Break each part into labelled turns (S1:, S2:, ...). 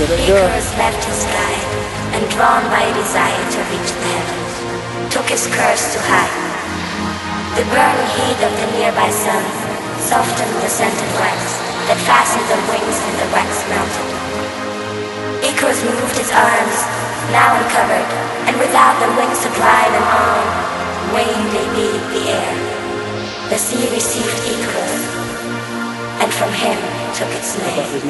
S1: Did it go?
S2: Icarus left his sky, and drawn by a desire to reach the heavens, took his curse to high. The burning heat of the nearby sun softened the scented wax that fastened the wings and the wax melted. Icarus moved his arms, now uncovered, and without the wings to drive them on, winged they beat the air. The sea received Icarus, and from him took its name.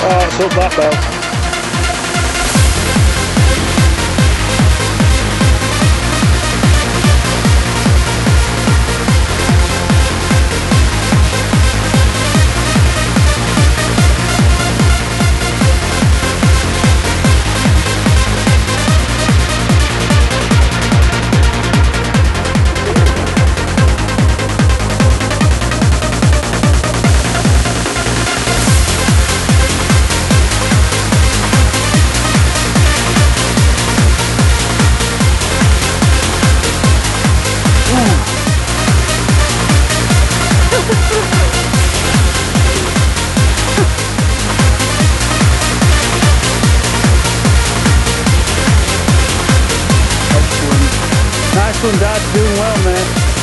S1: Alright, so back out. Nice one, Dad. Doing well, man.